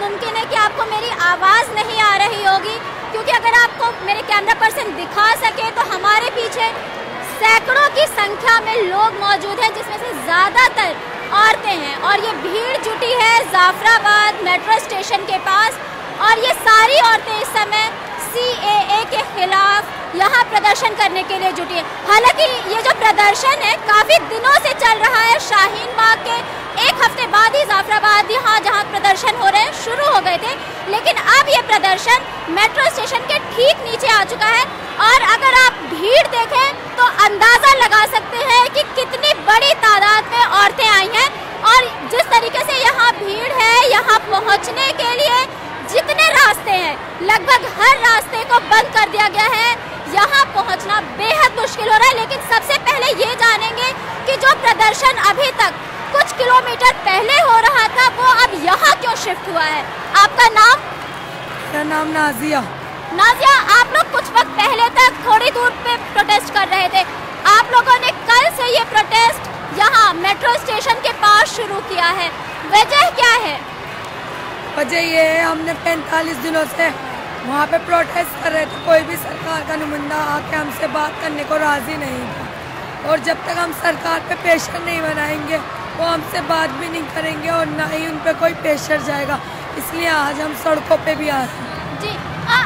मुमकिन है कि आपको मेरी आवाज़ नहीं आ रही होगी, क्योंकि अगर आपको मेरे कैमरा पर्सन दिखा सके तो हमारे पीछे सैकड़ों की संख्या में लोग मौजूद हैं, जिसमें से ज़्यादातर औरतें हैं। और ये भीड़ जुटी है जाफराबाद मेट्रो स्टेशन के पास, और ये सारी औरतें इस समय CAA के खिलाफ यहाँ प्रदर्शन करने के लिए जुटी है। हालाँकि ये जो प्रदर्शन है, काफ़ी दिनों से चल रहा है, शाहीन बाग के एक हफ़्ते बाद ही जाफराबाद, यहाँ जहाँ प्रदर्शन हो रहे हैं, शुरू हो गए थे। लेकिन अब ये प्रदर्शन मेट्रो स्टेशन के ठीक नीचे आ चुका है। और अगर आप भीड़ देखें तो अंदाज़ा लगा सकते हैं कि कितनी बड़ी तादाद में औरतें आई हैं। और जिस तरीके से यहाँ भीड़ है, यहाँ पहुँचने के लिए जितने रास्ते हैं, लगभग हर रास्ते को बंद कर दिया गया है। यहाँ पहुँचना बेहद मुश्किल हो रहा है, लेकिन सबसे पहले ये जानेंगे कि जो प्रदर्शन अभी तक किलोमीटर पहले हो रहा था वो अब यहाँ क्यों शिफ्ट हुआ है? आपका नाम? मेरा नाम नाजिया। नाजिया आप लोग कुछ वक्त पहले तक थोड़ी दूर पे प्रोटेस्ट कर रहे थे। आप लोगों ने कल से ये प्रोटेस्ट यहाँ मेट्रो स्टेशन के पास शुरू किया है। वजह क्या है? वजह ये है हमने पैंतालीस दिनों से वहाँ पे प्रोटेस्ट कर रहे थे। कोई भी सरकार का नुमाइंदा आके हमसे बात करने को राज़ी नहीं था। और जब तक हम सरकार पे प्रेशर नहीं बनाएँगे वो हमसे बात भी नहीं करेंगे और ना ही उन पर कोई प्रेशर जाएगा। इसलिए आज हम सड़कों पे भी आ रहे हैं। जी आ,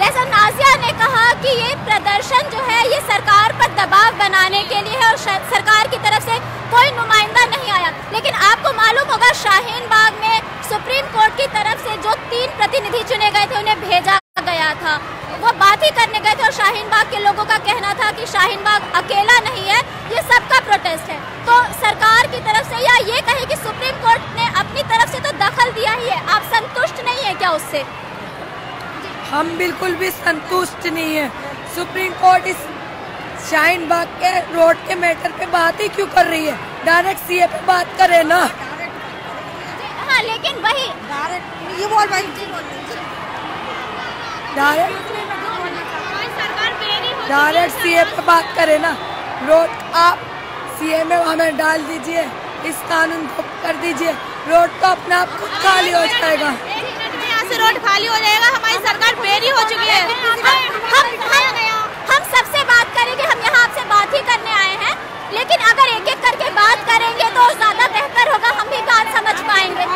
जैसा नाजिया ने कहा कि ये प्रदर्शन जो है ये सरकार पर दबाव बनाने के लिए है और सरकार की तरफ़ से कोई नुमाइंदा नहीं आया। लेकिन आपको मालूम होगा शाहीन बाग में सुप्रीम कोर्ट की तरफ़ से जो तीन प्रतिनिधि चुने गए थे उन्हें भेजा गया था। वो बात ही करने गए थे और शाहीन बाग के लोगों का कहना था कि शाहीन बाग अकेला नहीं है ये सबका प्रोटेस्ट है। तो सरकार की तरफ़ से या ये कहे कि सुप्रीम कोर्ट ने अपनी तरफ़ से तो दखल दिया ही है। आप संतुष्ट नहीं है क्या उससे? हम बिल्कुल भी संतुष्ट नहीं है। सुप्रीम कोर्ट इस शाइन बाग के रोड के मैटर पे बात ही क्यों कर रही है? डायरेक्ट सीए पे बात करे ना। हाँ लेकिन वही डायरेक्ट ये बोल भाई। डायरेक्ट डायरेक्ट सीए पे बात करे ना। रोड आप सीए में हमें डाल दीजिए इस कानून को कर दीजिए। रोड तो अपने आप खुद खाली हो जाएगा। से रोड खाली हो जाएगा हमारी सरकार बेरी हो चुकी है। हम हम हम, हम सबसे बात करेंगे हम यहाँ आपसे बात ही करने आए हैं। लेकिन अगर एक एक करके बात करेंगे तो ज़्यादा बेहतर होगा हम भी बात समझ पाएँगे।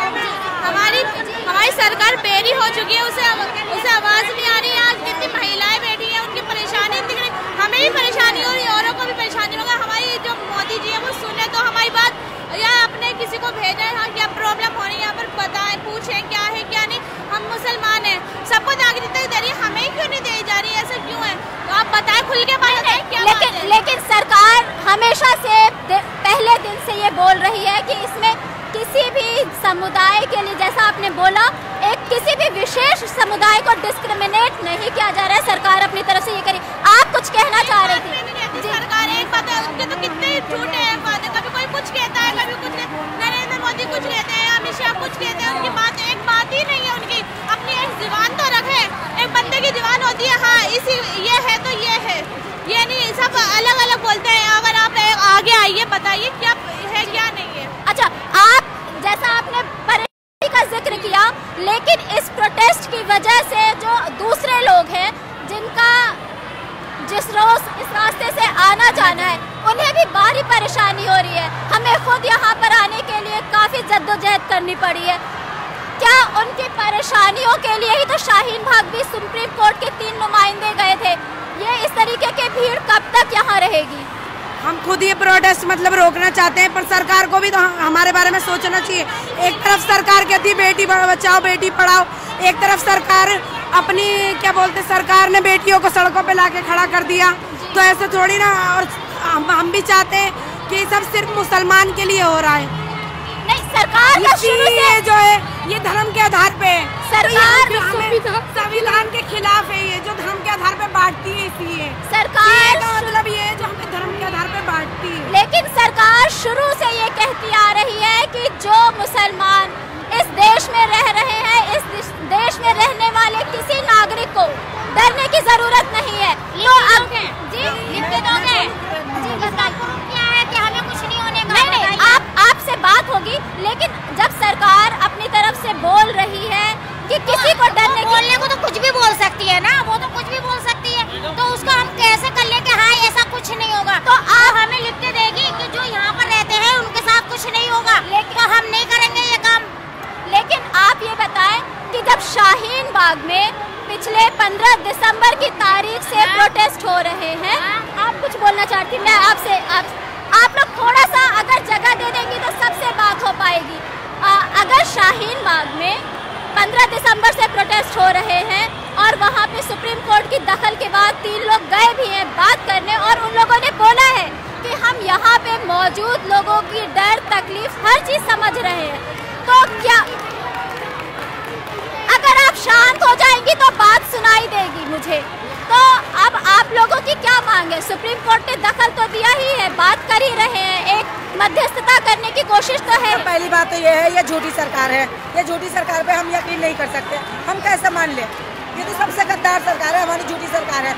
हमारी हमारी सरकार बेरी हो चुकी है उसे उसे आवाज़ नहीं आ रही है आज कितनी महिलाएँ बैठी हैं उनकी परेशानी दिख रही हमें भी परेशानी हो रही है औरों को भी परेशानी होगा हमारी जो मोदी जी है वो सुने तो हमारी बात या अपने किसी को भेजें हाँ क्या प्रॉब्लम हो रही है यहाँ पर बताएँ पूछें क्या है क्या नहीं। हम मुसलमान हैं। सबको नागरिकता दे रही है हमें क्यों नहीं दी जा रही है? ऐसा क्यों है? तो आप बताएँ खुल के बताएँ क्या लेकिन लेकिन सरकार हमेशा से पहले दिन से ये बोल रही है कि इसमें किसी भी समुदाय के लिए जैसा आपने बोला एक किसी भी विशेष समुदाय को डिस्क्रिमिनेट नहीं किया जा रहा है। सरकार अपनी तरफ़ से ये करी। आप कुछ कहना चाह रहे थे? सरकार एक बात है उनके तो कितने झूठे हैं कभी कोई कुछ कहता है कभी कुछ नरेंद्र मोदी कुछ कहते हैं अमित कुछ कहते हैं, उनकी बात एक बात ही नहीं है उनकी। अपनी एक जीवान तो रखे एक बंदे की जीवान होती है हाँ इसी ये है तो ये है। ये नहीं सब अलग अलग बोलते हैं। अगर आप आगे आइए, बताइए क्या है, क्या नहीं है। अच्छा आप जैसा आपने परेशानी का ज़िक्र किया, लेकिन इस प्रोटेस्ट जद्दोजहद करनी पड़ी है। क्या उनकी परेशानियों के लिए ही तो शाहीन भाग भी सुप्रीम कोर्ट के तीन नुमाइंदे गए थे? ये इस तरीके की भीड़ कब तक यहाँ रहेगी? हम खुद ये प्रोटेस्ट मतलब रोकना चाहते हैं पर सरकार को भी तो हमारे बारे में सोचना चाहिए। एक तरफ़ सरकार कहती है बेटी बचाओ बेटी पढ़ाओ। एक तरफ़ सरकार अपनी क्या बोलते सरकार ने बेटियों को सड़कों पे लाके खड़ा कर दिया। तो ऐसे थोड़ी ना और हम, हम भी चाहते हैं कि सब सिर्फ़ मुसलमान के लिए हो रहा है। सरकार का शुरू से जो है ये धर्म के आधार पे सरकार तो पिछले 15 दिसंबर की तारीख से प्रोटेस्ट हो रहे हैं। आप कुछ बोलना चाहती मैं आपसे आप आप लोग थोड़ा सा अगर जगह दे देंगी तो सबसे बात हो पाएगी। आ, अगर शाहीन बाग में 15 दिसंबर से प्रोटेस्ट हो रहे हैं और वहाँ पे सुप्रीम कोर्ट की दखल के बाद तीन लोग गए भी हैं बात करने और उन लोगों ने बोला है कि हम यहाँ पे मौजूद लोगों की डर तकलीफ़ हर चीज़ समझ रहे हैं। तो क्या आप शांत हो जाएँगी तो बात सुनाई देगी मुझे। तो अब आप लोगों की क्या मांग है? सुप्रीम कोर्ट ने दखल तो दिया ही है बात कर ही रहे हैं। एक मध्यस्थता करने की कोशिश तो है। पहली बात तो ये है ये झूठी सरकार है। ये झूठी सरकार पे हम यकीन नहीं कर सकते। हम कैसे मान ले? ये तो सबसे गद्दार सरकार है हमारी झूठी सरकार है।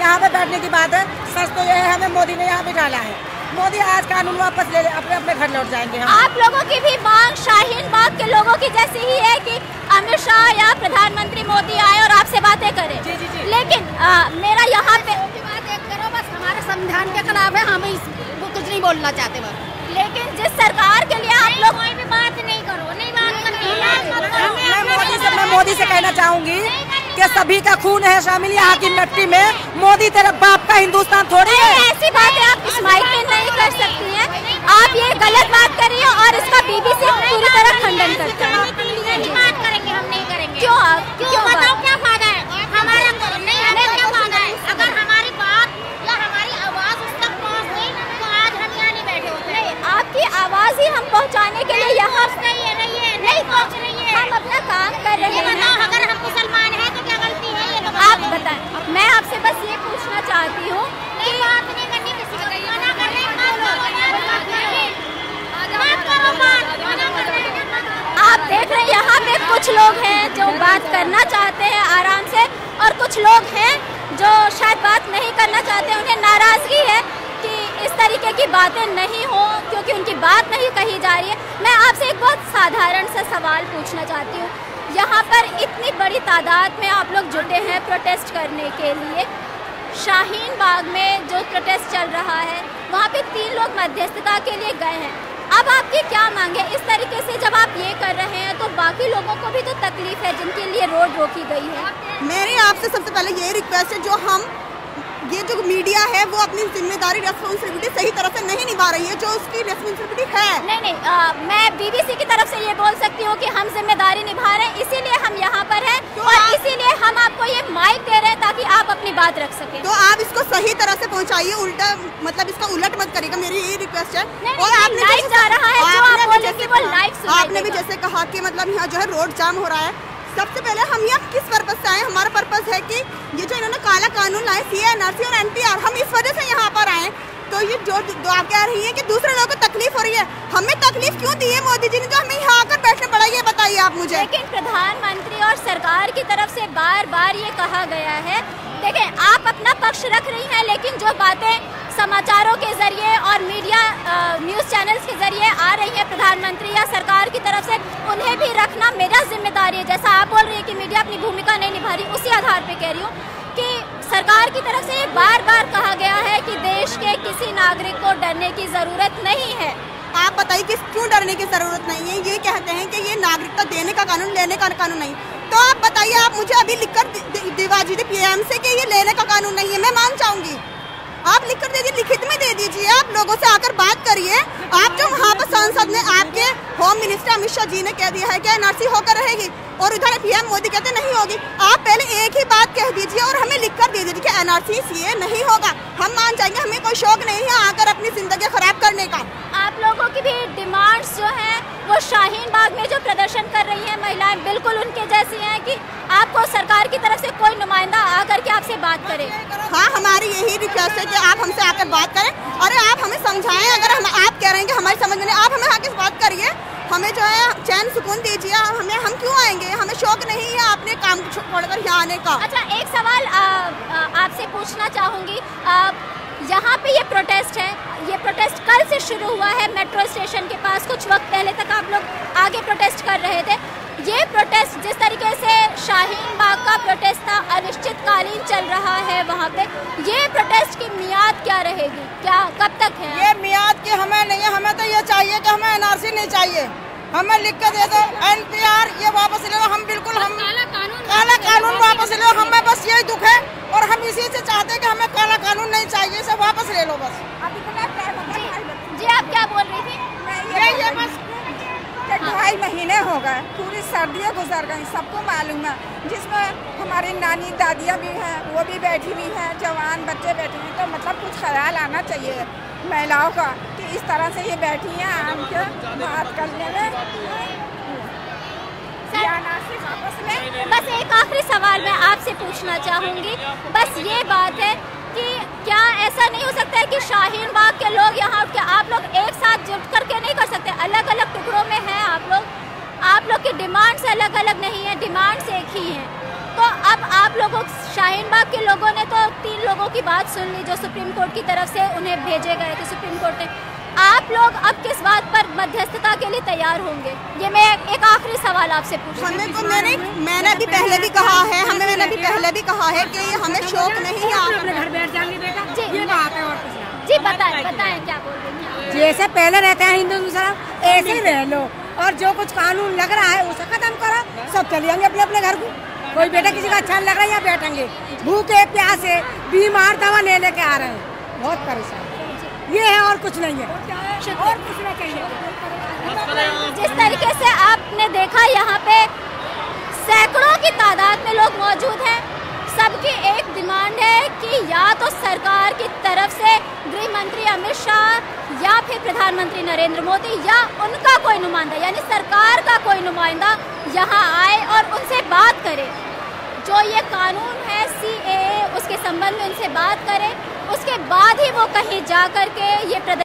यहाँ पे बैठने की बात है सच तो ये है हमें मोदी ने यहाँ बिठाला है। मोदी आज कानून वापस ले ले अपने अपने घर लौट जाएँगे हम। आप लोगों की भी मांग शाहीन बाग के लोगों की जैसी ही है कि अमित शाह या प्रधानमंत्री मोदी आए और आपसे बातें करें। जी, जी, जी। लेकिन आ, मेरा यहाँ पे बात एक करो बस हमारे संविधान के खिलाफ है हम इस वो कुछ नहीं बोलना चाहते बस। लेकिन जिस सरकार के लिए आप लोग कोई भी बात नहीं करो नहीं बात मैं मोदी से कहना चाहूँगी कि सभी का खून है शामिल यहाँ की मिट्टी में। मोदी तेरे बाप का हिंदुस्तान थोड़ी है। ऐसी बातें आप इस माइक पे नहीं कर सकती हैं। आप ये गलत बात कर रही हैं और इसका बीबीसी पूरी तरह खंडन करता है। नहीं करेंगे क्यों आप क्यों क्यों बताओ बात? क्या फ़ायदा है हमारा नहीं हमें क्या फ़ायदा है अगर हमारी बात या हमारी आवाज़ उस तक पहुँच गई तो आज हम यहाँ नहीं बैठे होते आपकी आवाज़ ही हम पहुँचाने के लिए यहाँ पहुँच रही है नहीं है नहीं पहुँच रही है हम अपना काम कर रहे ये बताओ हैं अगर हम मुसलमान हैं तो क्या गलती है ये तो आप बताएँ मैं आपसे बस ये पूछना चाहती हूँ नहीं बात नहीं करनी किसी को मना कर रहे हैं बात करो बात करो बात करो बात मना कर रहे हैं बात करो। आप देख रहे हैं यहाँ पे कुछ लोग हैं जो बात करना चाहते हैं आराम से और कुछ लोग हैं जो शायद बात नहीं करना चाहते, उन्हें नाराज़गी है कि इस तरीके की बातें नहीं हो, क्योंकि उनकी बात नहीं कही जा रही है। मैं आपसे एक बहुत साधारण सा सवाल पूछना चाहती हूँ। यहाँ पर इतनी बड़ी तादाद में आप लोग जुटे हैं प्रोटेस्ट करने के लिए। शाहीन बाग में जो प्रोटेस्ट चल रहा है, वहाँ पे तीन लोग मध्यस्थता के लिए गए हैं। अब आपकी क्या मांग है? इस तरीके से जब आप ये कर रहे हैं तो बाकी लोगों को भी तो तकलीफ़ है जिनके लिए रोड रोकी गई है। मेरी आपसे सबसे पहले यही रिक्वेस्ट है जो हम ये जो मीडिया है वो अपनी ज़िम्मेदारी रेस्पॉन्सिबिलिटी सही तरह से नहीं निभा रही है जो उसकी रेस्पॉन्सिबिलिटी है। नहीं नहीं आ, मैं बीबीसी की तरफ़ से ये बोल सकती हूँ कि हम ज़िम्मेदारी निभा रहे हैं इसीलिए हम यहाँ पर हैं और इसीलिए अपनी बात रख सके। तो आप इसको सही तरह से पहुंचाइए उल्टा मतलब इसका उलट मत करेगा मेरी यही रिक्वेस्ट है। नहीं, नहीं, live जा रहा है, आपने भी जैसे कहा- आपने भी जैसे कहा कि मतलब यहाँ जो है रोड जाम हो रहा है। सबसे पहले हम यहाँ किस पर्पज से आए? हमारा पर्पज है कि ये जो इन्होंने काला कानून लाए सी एनआरसी और एनपीआर हम इस वजह से यहाँ पर आए। तो ये जो दुआ कह रही है कि दूसरे लोगों को तकलीफ़ हो रही है। हमें तकलीफ़ क्यों दी है मोदी जी ने? जो हमें यहाँ आकर बैठना पड़ा ये बताइए आप मुझे। लेकिन प्रधानमंत्री और सरकार की तरफ़ से बार बार ये कहा गया है देखें आप अपना पक्ष रख रही हैं, लेकिन जो बातें समाचारों के ज़रिए और मीडिया न्यूज़ चैनल्स के ज़रिए आ रही है, प्रधानमंत्री या सरकार की तरफ़ से, उन्हें भी रखना मेरा ज़िम्मेदारी है। जैसा आप बोल रही है कि मीडिया अपनी भूमिका नहीं निभा रही, उसी आधार पर कह रही हूँ कि सरकार की तरफ़ से बार बार कहा गया है कि देश के किसी नागरिक को डरने की ज़रूरत नहीं है। आप बताइए कि क्यों डरने की ज़रूरत नहीं है? ये कहते हैं कि ये नागरिकता देने का कानून, लेने का कानून नहीं। तो आप बताइए, आप मुझे अभी लिखकर दिवा दीजिए पीएम से कि ये लेने का कानून नहीं है। मैं मान चाहूँगी आप लिख कर दे दीजिए दीजिए आप लोगों से आकर बात करिए। आप जो वहाँ पर सांसद ने आपके होम मिनिस्टर अमित शाह जी ने कह दिया है कि एनआरसी होकर रहेगी और इधर पीएम मोदी कहते नहीं होगी। आप पहले एक ही बात कह दीजिए और हमें लिख कर दे दीजिए कि एनआरसी सीए नहीं होगा। हम मान जाएँगे, हमें कोई शौक नहीं है आकर अपनी ज़िंदगी खराब करने का। आप लोगों की भी डिमांड्स जो हैं वो शाहीन बाग में जो प्रदर्शन कर रही हैं महिलाएँ बिल्कुल उनके जैसी हैं कि आपको सरकार की तरफ़ से कोई नुमाइंदा आकर के आपसे बात करे। हाँ हमारी यही रिक्वेस्ट है कि आप हमसे आकर बात करें अरे आप हमें समझाएँ। अगर हम आप कह रहे हैं कि हमारी समझ में नहीं आप हमें आके बात करिए। हमें जो है चैन सुकून दीजिए। हमें हम क्यों आएँगे? हमें शौक नहीं है अपने काम छोड़कर यहाँ आने का। अच्छा एक सवाल आपसे पूछना चाहूँगी। यहाँ ये प्रोटेस्ट कल से शुरू हुआ है। मेट्रो स्टेशन के पास कुछ वक्त पहले तक आप लोग आगे प्रोटेस्ट कर रहे थे। ये प्रोटेस्ट जिस तरीके से शाहीन बाग का प्रोटेस्ट था, अनिश्चितकालीन चल रहा है वहाँ पे। ये प्रोटेस्ट की मियाद क्या रहेगी? क्या, कब तक है? ये मियाद की हमें नहीं है। हमें तो ये चाहिए कि हमें एनआरसी नहीं चाहिए। हमें लिख के दे दो, एनपीआर ये वापस ले लो हम बिल्कुल हम काला कानून काला कानून वापस ले लो हमें बस यही दुख है और हम इसी से चाहते हैं कि हमें काला कानून नहीं चाहिए इसे वापस ले लो बस जी जी आप क्या बोल रही थी यही है बस कि ढाई महीने हो गए पूरी सर्दियाँ गुजर गई सबको मालूम है। जिसमें हमारी नानी दादियाँ भी हैं वो भी बैठी हुई हैं जवान बच्चे बैठे हैं तो मतलब कुछ ख्याल आना चाहिए महिलाओं का कि इस तरह से ये बैठी हैं आम के बात करने में। या ना से वापस में। बस एक आखिरी सवाल मैं आपसे पूछना चाहूँगी। बस ये बात है कि क्या ऐसा नहीं हो सकता है कि शाहीन बाग के लोग यहाँ के आप लोग एक साथ जुट करके नहीं कर सकते? अलग अलग टुकड़ों में हैं आप लोग। आप लोग की डिमांड्स अलग अलग नहीं है डिमांड्स एक ही हैं। तो अब आप लोगों शाहीन बाग के लोगों ने तो तीन लोगों की बात सुन ली जो सुप्रीम कोर्ट की तरफ़ से उन्हें भेजे गए थे सुप्रीम कोर्ट ने। आप लोग अब किस बात पर मध्यस्थता के लिए तैयार होंगे? ये मैं एक आखिरी सवाल आपसे पूछ रही हूँ। हमें तो मैंने मैंने भी पहले भी कहा है हमें मैंने भी पहले भी कहा है कि हमें शौक नहीं है आप घर बैठ जाएँगे बेटा। है जी बताएँ बताएँ क्या बोल रही हैं जैसे पहले रहते हैं हिंदू मुसलमान ऐसे रह लो। और जो कुछ कानून लग रहा है, उसे खत्म करो। सब चले जाएँगे अपने अपने घर को। कोई बेटा किसी का अच्छा लग रहा है या बैठेंगे। भूखे, प्यासे, बीमार दवा ले लेके आ रहे हैं। बहुत परेशान। ये है और कुछ नहीं है। और कुछ नहीं चाहिए। जिस तरीके से आपने देखा, यहाँ पे सैकड़ों की तादाद में लोग मौजूद हैं। सबकी एक डिमांड है कि या तो सरकार की तरफ़ से गृह मंत्री अमित शाह या फिर प्रधानमंत्री नरेंद्र मोदी या उनका कोई नुमाइंदा, यानी सरकार का कोई नुमाइंदा यहाँ आए और उनसे बात करे। जो ये कानून है सी उसके संबंध में उनसे बात करें। उसके बाद ही वो कहीं जा कर के ये प्रदर्शन